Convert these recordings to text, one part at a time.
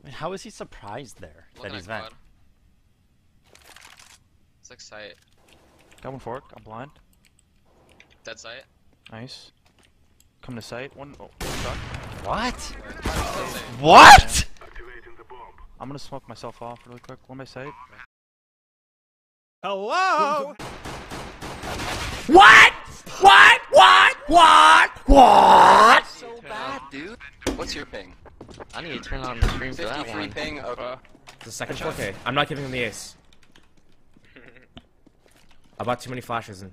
I mean, how is he surprised there that he's at vent? quad. It's like sight. Got one fork. I'm blind. Dead sight. Nice. Come to sight. One. Oh, one shot. What? Dead. What? I'm gonna smoke myself off really quick. One by sight. Hello? What? What? What? What? What? So bad, dude. What's your ping? I need to turn on the stream for that 53 one. ping. Okay. The second 4K. I'm not giving him the ace. I bought too many flashes and.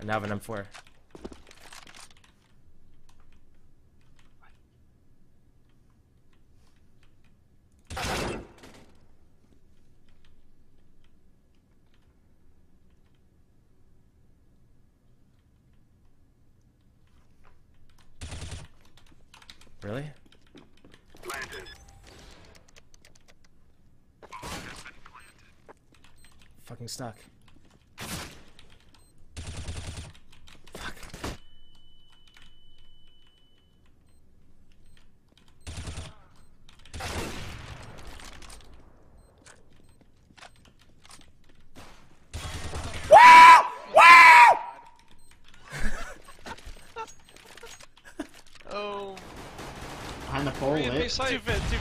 And now I have an M4. Really? Fucking stuck. Fuck. Oh, Behind the pole, lit. two fit, two.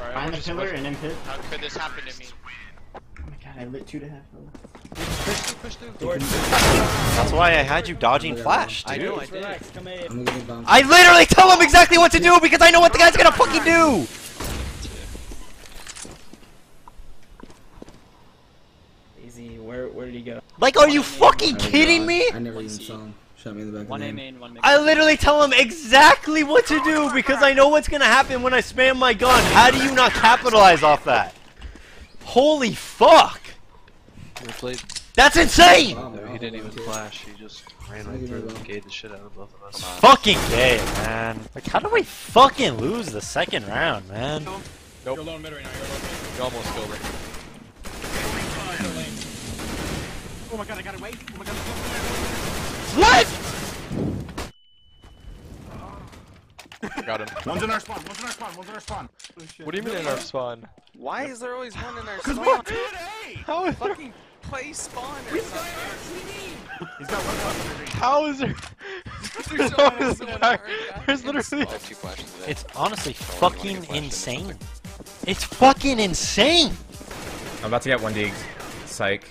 Alright, Behind we're the pillar and then pit. How could this happen to me? Oh my god, I lit two to half. Push through, push through. That's why I had you dodging flash, I dude. know, I did. I'm getting bounced. I literally tell him exactly what to do because I know what the guy's gonna fucking do. Easy. Where where did he go? Like, are you fucking kidding me? I never even saw him. Shot me in the back One of the main, one main. I literally tell him exactly what to do because I know what's gonna happen when I spam my gun. How do you not capitalize off that? Holy fuck! That's insane! Oh, He didn't even flash. He just ran right through and gave the shit out of both of us. Fucking gay, man. Like, how do we fucking lose the second round, man? Nope. You're alone mid right now. You're alone mid. You almost killed her. Oh my god, I got away. Oh my god. What? Got him. One's in our spawn, one's in our spawn, one's in our spawn. What do you mean in our spawn? Why is there always one in our spawn? Cause spawn? we did A! How is there? Fucking play spawn or something. He's got one left. How is there? There's How always there? There's it. literally. I have two flashes today. It's honestly fucking insane. It's fucking insane! I'm about to get one dig. Psych.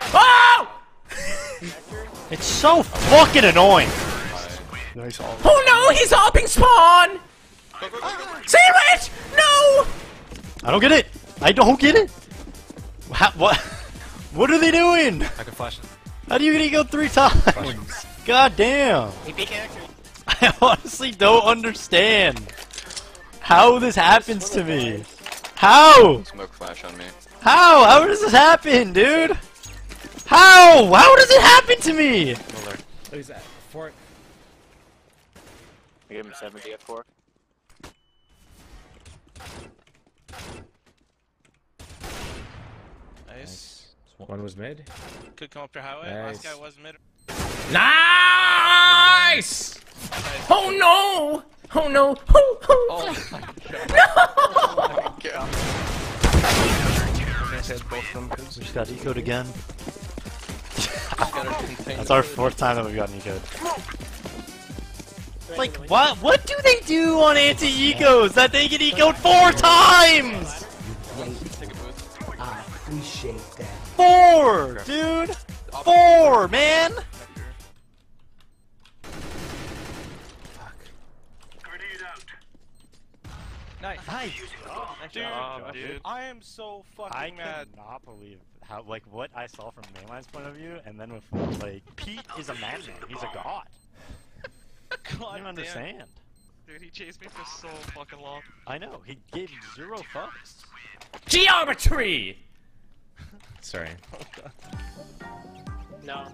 Oh! it's so fucking annoying. Nice. Oh no, he's hopping spawn! Sandwich! No! I don't get it. I don't get it. How, what? What are they doing? I can flash it. How do you gonna go three times? God damn. I honestly don't understand how this happens to me. How? Smoke flash on me. How? How does this happen, dude? How? How does it happen to me? What is that? Four. I gave him 70 at 4. Nice. One was mid. Could come up your highway. Nice. Last guy was mid. Nice! Oh no! Oh no! Oh, oh. I said both of them. We just got ecoed again. Got her contained. That's our fourth time that we've gotten ecoed. Like, what? What do they do on anti-ecos that they get ecoed four times? Take a boost. I appreciate that. Four, dude. Four, man. Nice. Nice. Dude, job, dude. I am so fucking I mad. cannot believe how like what I saw from Mainline's point of view, and then with like Pete oh, is a madman. He's a god. I don't understand. Dude, he chased me for so fucking long. I know he gave zero fucks. Geometry! Sorry. No.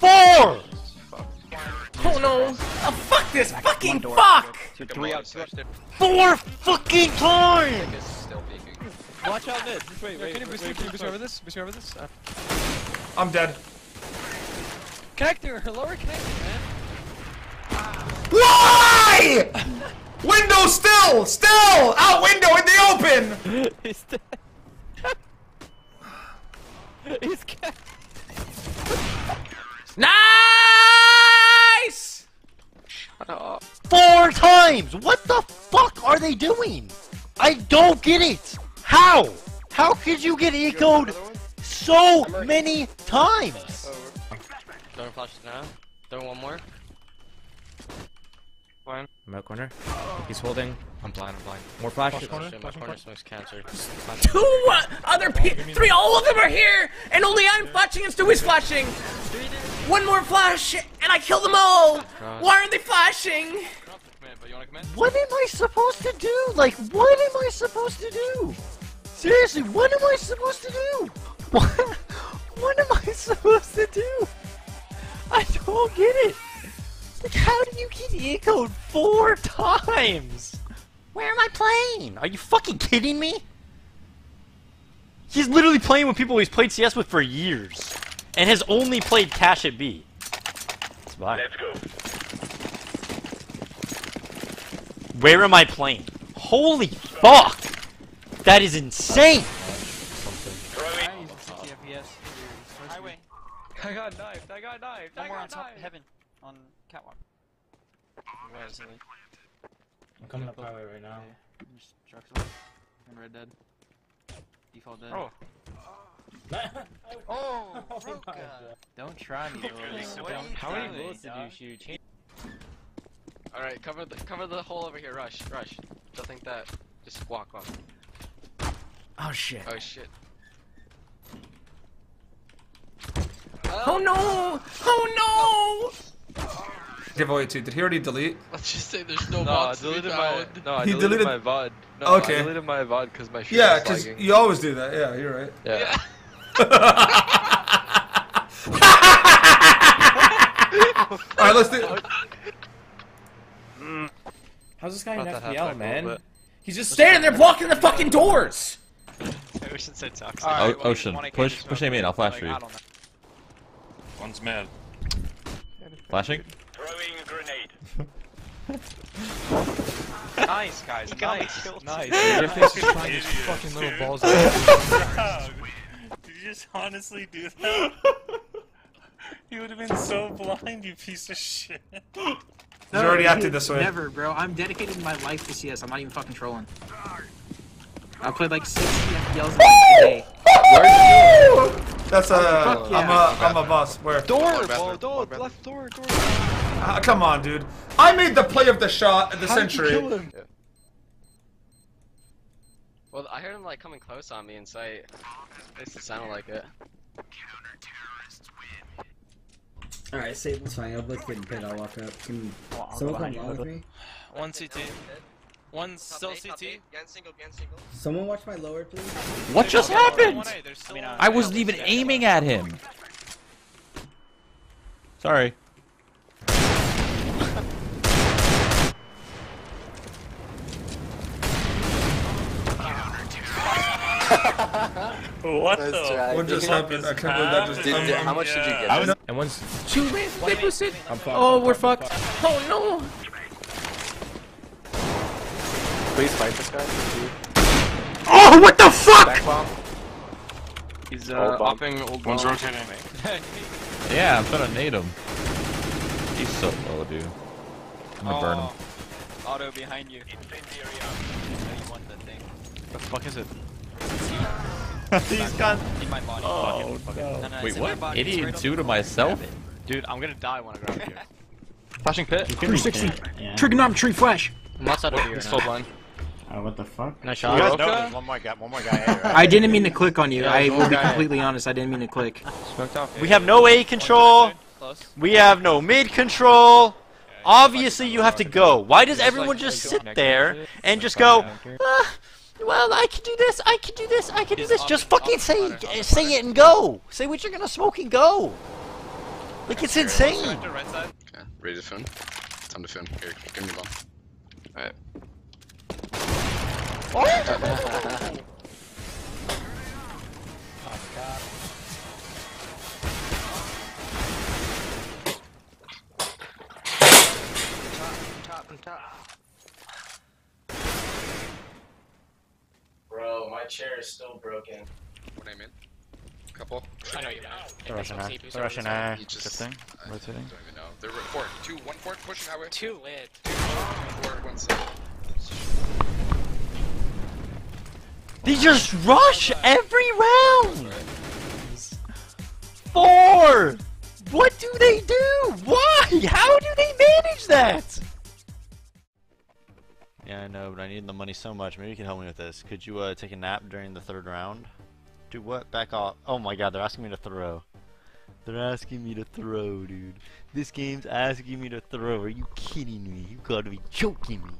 Four. Fuck. Oh no! Oh, fuck this fucking fuck! Two, three out. Four fucking times! Is still peeking. Watch out mid. Just wait, wait. Can you wait, boost wait, Can you boost me over this? Boost me over this? Uh, I'm dead. Connector, lower connector, man. Why? window still, still out window in the open. He's dead. He's ca- Nice! Shut up. Four times! What the fuck are they doing? I don't get it! How? How could you get ecoed so many times? Throwing flashes now. Throwing one more. Remote corner. He's holding. I'm blind, I'm blind. More flash. Shit, my corner smokes cancer. Two uh, other pe- three, all of them are here, and only I'm flashing and Stewie's flashing. One more flash, and I kill them all. Why aren't they flashing? What am I supposed to do? Like, what am I supposed to do? Seriously, what am I supposed to do? What, what am I supposed to do? I don't get it. Like, how do you get ecoed four times? Where am I playing? Are you fucking kidding me? He's literally playing with people he's played CS with for years, and has only played Cache at B. It's bye. Let's go. Where am I playing? Holy fuck! That is insane! I got knifed, I got knifed, I Somewhere on got top of knifed. heaven. On catwalk. Where is he? I'm coming up highway right now. Just trucks away. And red dead. Default dead. Oh. Oh, oh Don't try me, Lewis. Don't you How many bullets did you shoot? Change Alright, cover the cover the hole over here, rush, rush. Don't think that. Just walk, walk. Oh shit. Oh shit. Oh no! Oh no! Giveaway two. Did he already delete? Let's just say there's no, No, mods to be deleted my no, I He deleted, deleted- my VOD. No, Okay. I deleted my VOD because my shit Yeah, because you always do that. Yeah, you're right. Yeah. All right, let's do. How's this guy in Brought that half FPL, man? He's just standing there blocking the fucking doors. Ocean said toxic. O- Ocean, push, push him in. I'll flash for you. One's mad. Flashing. Nice, guys. Nice. Nice. Your face is trying his fucking little balls out. Did you just honestly do that? you would have been so blind, you piece of shit. He's already acted this way. Never, bro. I'm dedicating my life to CS. I'm not even fucking trolling. I played like 60 FPLs a day. That's a. Fuck yeah. I'm a. I'm a boss. Where? Door, bro, door, left door, door. Ah, come on, dude. I made the play of the shot of the How did you century. kill him? Well, I heard him like coming close on me in sight. At least it sounded like it. Alright, save it's fine. I'll both get in pit. I'll walk up. Can someone come along with me? One CT. One still CT. Someone watch my lower, please. What just happened? There's still I wasn't even aiming at him. Sorry. What the? What just happened? I can't believe that just Did, happened. did- how much did you get? I was. And one's Two man, they boosted. I'm fucked. Oh, we're fucked. Oh no. Please fight this guy. Oh, what the fuck? Back bomb. He's Old uh, bomb. upping old One's bomb. rotating. Yeah, I'm trying to nade him. He's so low, dude. I'm gonna burn him. Auto behind you. You want the thing. The fuck is it? He's gone. In my body. Oh No, no, it's Wait, what? body. It's Idiot right two to myself? Dude, I'm gonna die when I grab you. Flashing pit. 360. Trigonometry flash. I'm outside of here. Still blind. Oh, what the fuck? Nice You guys know there's one more guy. One more guy. I didn't mean to click on you. Yeah, I will be completely honest. I didn't mean to click. We have no A control. We have no mid control. Obviously, you have to go. Why does everyone just sit there and just go? "Ah, well, I can do this, I can do this, I can do this. Just fucking say eh, say it and go. Say what you're gonna smoke and go. Like it's insane. Okay, ready to film. Time to film. Here, give me the bomb. Alright. Oh! Top, top, top. Chair is still broken. What I mean? Couple. I know you meant. The Russian A. CPU The Russian A. You Good thing. I Rotating. don't even know. They're fort. Two, one fort pushing highway. Too lit. Fort, one side. They just rush every round! Four! What do they do? Why? How do they manage that? Yeah, I know, but I need the money so much. Maybe you can help me with this. Could you uh, take a nap during the third round? Do what? Back off. Oh my god, they're asking me to throw. They're asking me to throw, dude. This game's asking me to throw. Are you kidding me? You gotta be joking me.